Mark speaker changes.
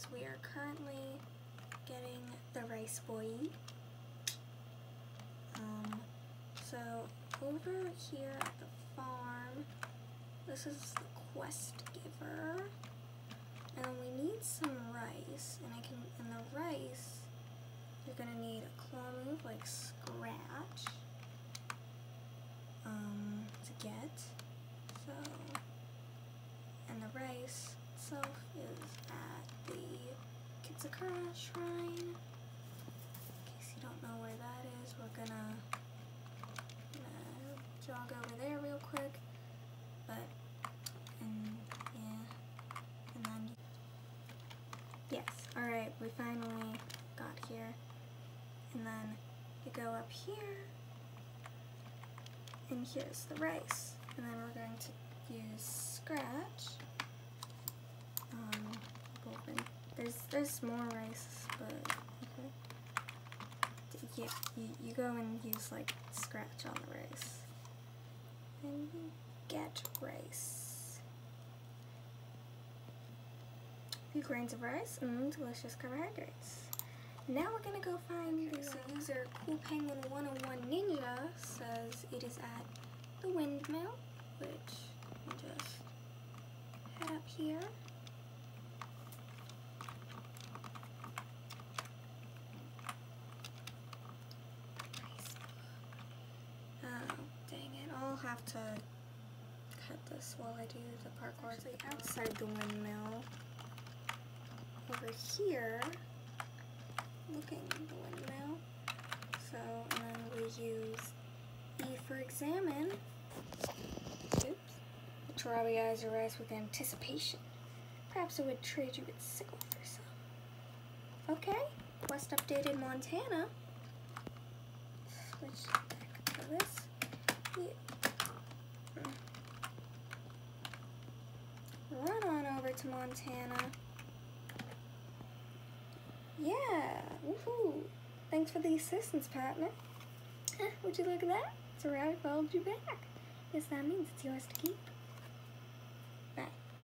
Speaker 1: is we are currently getting the rice boy. Um, so over here at the farm, this is the quest giver. And we need some rice, and I can, and the rice, you're gonna need a claw move like scratch, um, to get. So, and the rice itself is at the Kitsakura Shrine. In case you don't know where that is, we're gonna, gonna jog over there real quick. But, and yeah, and then, yes, alright, we finally got here. And then you go up here, and here's the rice. And then we're going to use scratch. Um. There's there's more rice, but okay. You, you go and use like scratch on the rice. And you get rice. A few grains of rice and delicious carbohydrates. Now we're gonna go find so user Cool Penguin 101 Ninja says it is at the windmill, which we just head up here. Oh, dang it. I'll have to cut this while I do the parkour. Actually, outside the windmill, over here, looking at the windmill. So, and then we use E for examine. Oops. The Tarabi eyes your eyes with anticipation. Perhaps I would trade you with sickle for some. Okay, quest updated Montana. Switch back to this. Yeah. Run on over to Montana. Yeah, woohoo! Thanks for the assistance, partner. Would you look at that? It's a rabbit followed you back. Guess that means it's yours to keep.